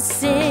sinners.